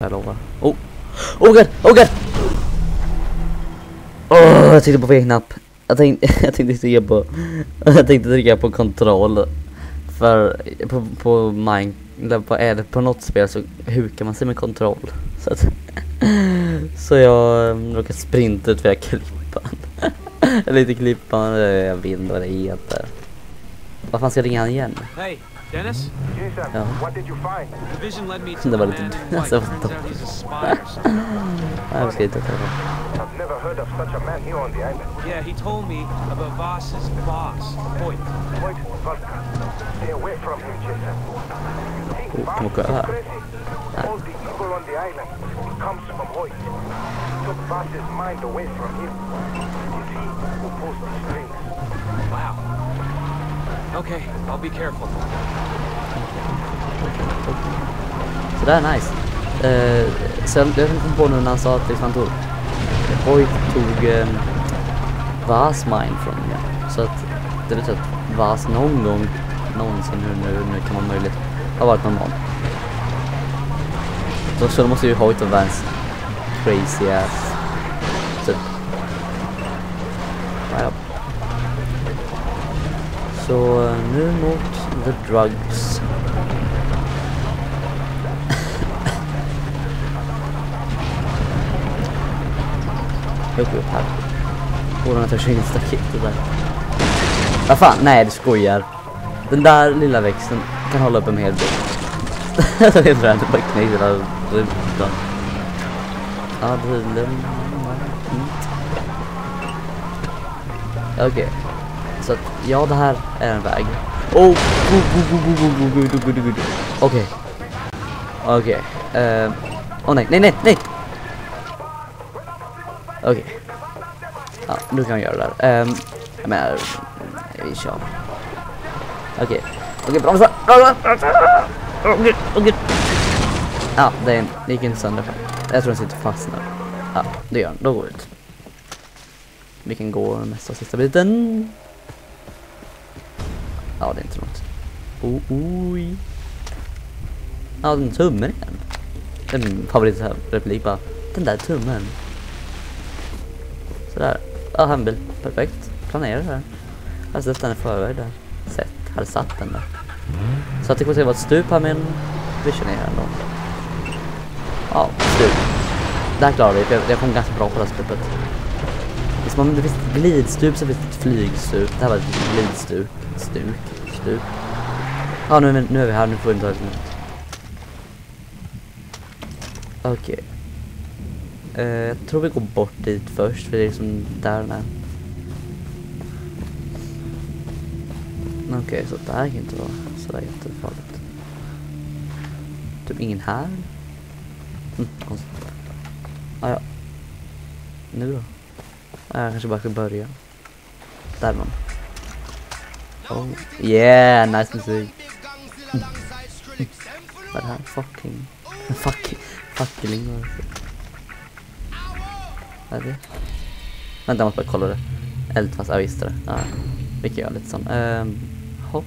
Jag lovar. Oh! Oh god! Oh god! Åh, jag tryckte på fel knapp. Jag tänkte, jag tänkte trycka på, jag tänkte trycka på kontroll. För på, på mine, eller på, är det på något spel så hukar man sig med kontroll. Så att, så jag um, råkade sprinta ut via klippan. Eller inte klippan, jag vet inte vad det heter. Vad fan ska jag ringa han igen? Hej! Dennis? Jason, Ja. what did you find? The vision led me to var a lite man d- who alltså, fight. vad Turns out he's a spy or something. Jag ska inte. I've never heard of such a man here on the island. Yeah, he told me about Voss's boss, Hoyt. Point Volka. Stay away from him, Jason. You think Oh, Bob come on, is crazy? All the evil on the island, comes from Hoyt. Took Boss's mind away from him. It is he who pulls the strings. Wow. Okay, I'll be careful. Så det är nice. Uh, sen, jag kom på nu när han sa att liksom han tog Hoyt tog um, Vas mine från mig. Så att det betyder att Vas någon gång någonsin hur nu, nu kan vara möjligt har varit normal. Så, så då måste ju Hoyt och Vans crazy ass typ. Ja, ja. Eh, nu mot the drugs. Går upp här. Jag kör in staketet där. Vad fan, nej du skojar. Den där lilla växten kan hålla upp en hel bil. Jag vet inte, det bara knäckte hela rutan. Ja, det är. Okej. Så att, ja, det här är en väg. Oh, okej. Okej. Åh nej, nej, nej, nej. Okej. Okay. Ja, nu kan jag göra det där. Um, jag menar, vi kör. Okej. Okay. Okej, okay, bromsa. Åh oh, gud, åh oh, gud. Ja, det gick inte sönder. Jag tror den sitter fast nu. Ja, det gör den. Då går vi ut. Vi kan gå nästa sista biten. Ja, det är inte något. Oh, oj. Ja, den tummen igen. Min favoritreplik bara. Den där tummen. Sådär. Ja, handbil. Perfekt. Planerar det här. Jag sett den i förväg där. Sett. Hade satt den där. Så att det kommer att vara ett stup här med en vision i här ändå. Ja, stup. Det här klarar vi. Jag, jag kom ganska bra på det här stupet. Om det finns ett glidstup så finns det ett flygstup. Det här var ett glidstup. Stuk. Stup. Ja, nu, är vi- nu är vi här. Nu får vi inte ta det lugnt. Okej. Eh, jag tror vi går bort dit först för det är liksom där den är. Okej, så där kan inte vara sådär jättefarligt. Typ ingen här. Mm, konstigt. Ah, ja. Nu då? Ah, jag kanske bara ska börja. Där var någon. Oh, yeah, nice musik. Vad är det här? Fucking... Fucking... Fuckling vad är det? Vad är det? Vänta, jag måste bara kolla det. Eldfast, ja visst det. Ja, vi kan göra lite sån. Um, hopp.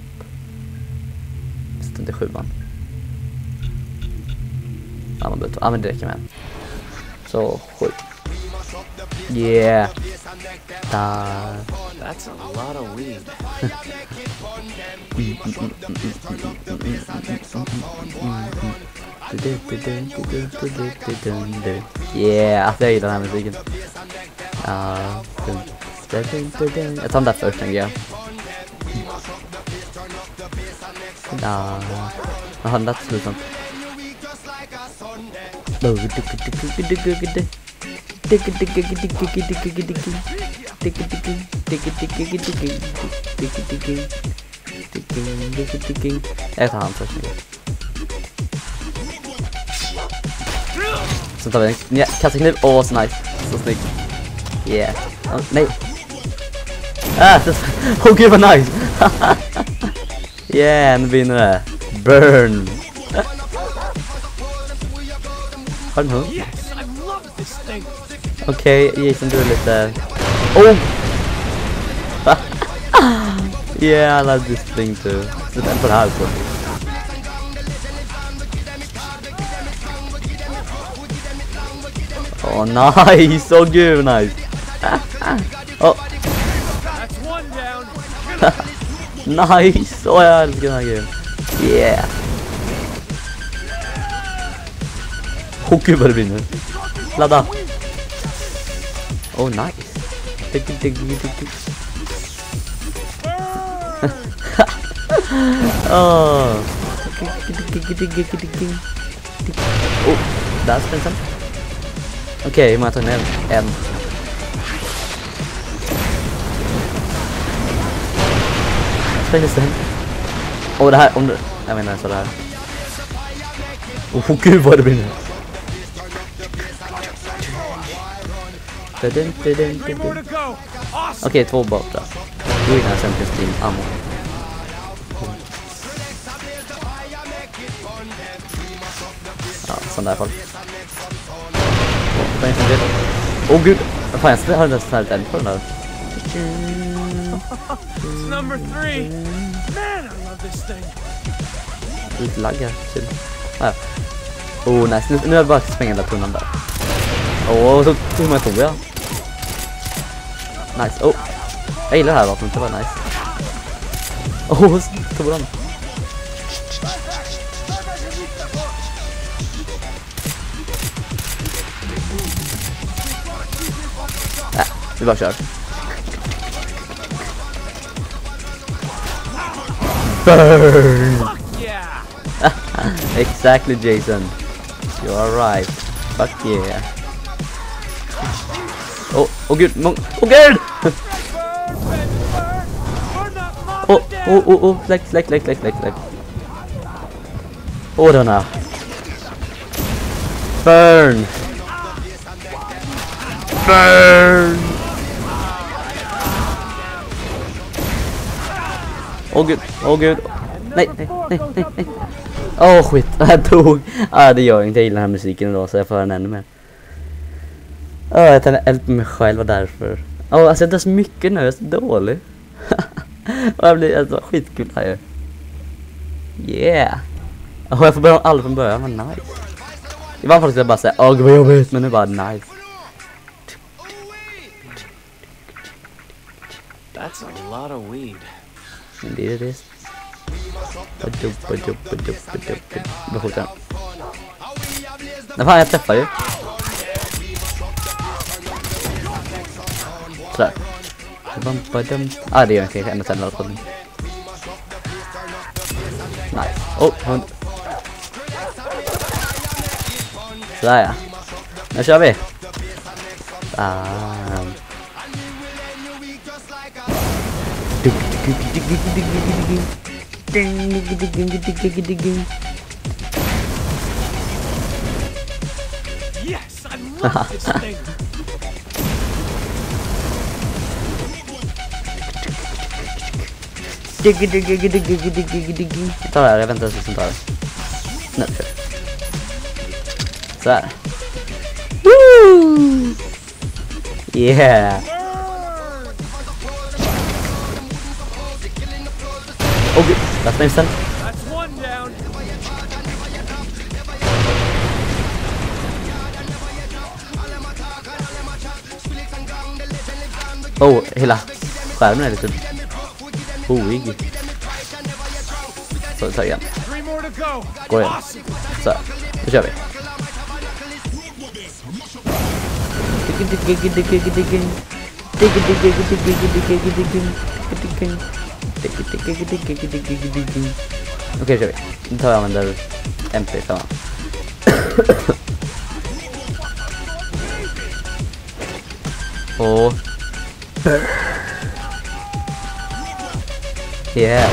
Stund inte sjuan. Ja, man behöver ta- ja men det räcker med. Så, sjukt. Yeah. Uh, That's a lot of weed. yeah, I'll tell you don't have a vegan. Uh, it's on that first thing, yeah. Uh, uh, that's something. Jeg tar han først. Så tar vi en kastekniv. Å, så ah, nice. Så snygg. Yeah. Oh, nei. Ah, så, oh gud, hva nice. yeah, nå begynner det. Burn. Har du en hund? Okay, yeah, you can do it there. Oh! yeah, I love this thing too. The temple has one. Oh, nice! So good, nice. oh. nice! Oh yeah, let's get that game. Yeah! Hockey börjar brinna. Ladda! Oh, nice. Oh. Oh, that's been some. Okay, matar en. en. Spräng just den. Oh, det här, om du... Jag menar sådär. Åh, oh, gud vad. Okej, Okej, två borta. Då innan sen finns din ammo. Ja, sån där i alla fall. Åh, oh, gud! Fan, jag har nästan tagit eld på den där. Number three. Man, I love this thing. Lite lagg här, chill. Ah, ja. Oh nice, nu, nu är det bara att den där tunnan där. Åh, så hur många tog jag? Nice, oh. Jag gillar det här vapnet, det var nice. Åh, oh, tog den. Nej, vi bara kör. Burn! Fuck yeah. exactly, Jason. You are right. Fuck yeah. Oh, oh gud, mång... Oh gud! Oh, down. oh, oh, oh, släck, släck, släck, släck, släck, släck. Åh, den här. Burn! Burn! Åh gud, åh gud. Nej, nej, nej, nej, nej. Åh skit, jag tog. Ah, det gör inget, jag gillar den här musiken idag så jag får den ännu mer. Åh, jag tänder eld på mig själv och därför. Åh, alltså jag dör så mycket nu, jag är så dålig. och jag blir alltså skitkul här ju. Yeah! Och jag får börja om alla från början, vad nice. I varje fall skulle jag bara säga åh gud vad jobbigt, men nu bara nice. That's a lot of weed. Indeed it is. Badup, badup, badup, badup. Vad skjuter den? Nej fan jag träffar ju. Ah dia okay, kena sana lapan. Nice. Oh, hunt. Saya. Nak siapa? Um. Dik. Diggy diggy diggy diggy Woo! Yeah. Okay, that's my Oh, hela. Skärmen är lite Cool wig. Så är taggad. Gå igen. Så här. Nu kör vi. Okej, okay, kör vi. Nu tar jag använder MP5. Yeah.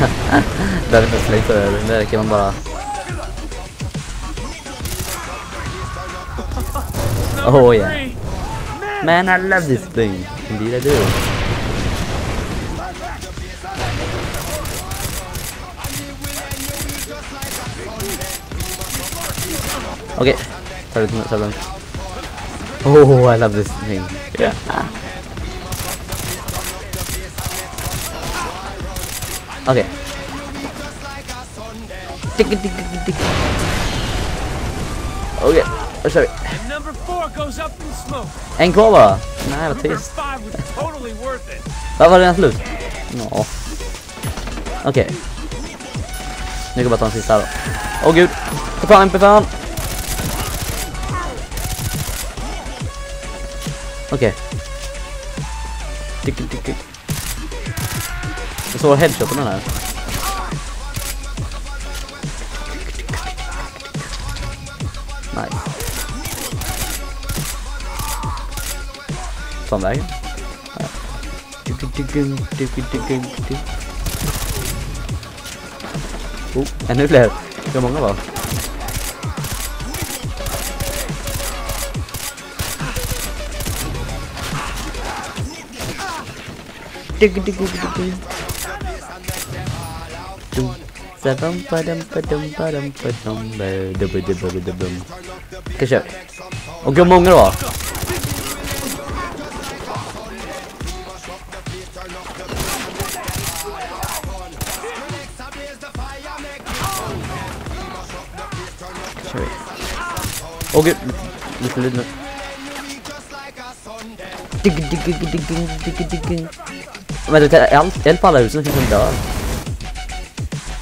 Därför slängde jag över den där kan man bara... Oh yeah. Man, I love this thing. Indeed I do. Okay. Sorry, sorry. Oh, I love this thing. Yeah. Okej. Okay. Okej, okay, då kör vi. En kvar bara. Nej, vad trist. Vad var den slut? Nå. No. Okej. Okay. Nu kan jag bara ta en sista då. Åh oh, gud. Ta fram MP fan. Okej. Okay. Jag slår headshoten den här. Nej. Sån väg. Ja. Oh, ännu fler. Hur många var? dig dig dig dig Kanske. Och hur många då? Kör vi. Åh gud, lite lyd nu. Vänta, är allt, är på alla husen finns en dörr?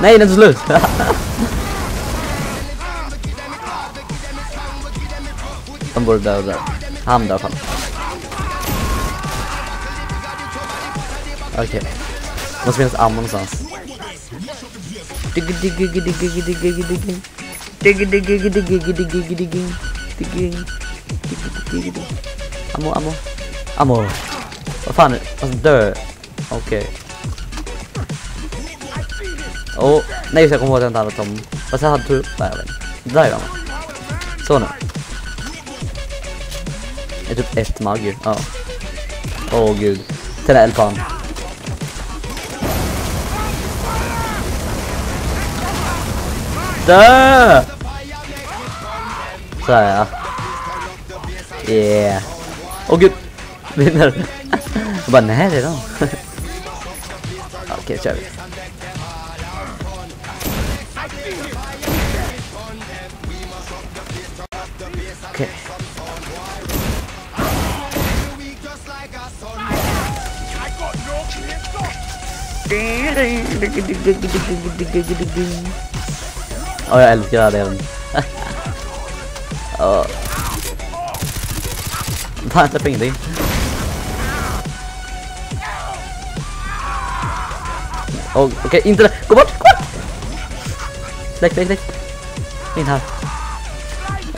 Nej, den är slut. Han borde dö, där. Han dör fan. Okej. Okay. Måste finnas ammo någonstans. Ammo, ammo. Ammo. Vad fan, alltså dö. Okej. Okay. Oh, nej jag kommer ihåg att jag inte hade tom. Fast jag hade tur. Nej, jag Där är han. Så nu. Det är typ ett magur. Ja. Åh oh, gud. Den där elfan. Dö! Så ja. Yeah. Åh oh, gud. Vinner. Jag bara, nej det är redan. Okej, okay, kör vi. Okay. yeah, let's get out of heaven. oh. That's a thing, Oh, okay, into the. Go back, go back! Leg, leg, leg. In half.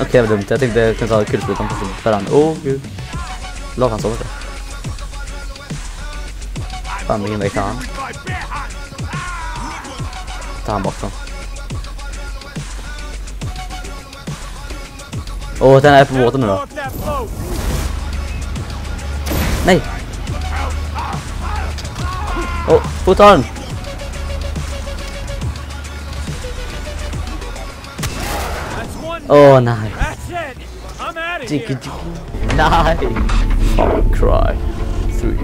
Okej, okay, dumt. Jag tänkte att jag kunde ta kulsprutan på föran. Åh, oh, gud. Låt han sova då. Fan, vilken väg tar han? Ta oh, dan är på båten nu Nee. Oh, goed aan. oh, nej. Nice. Cry. Three.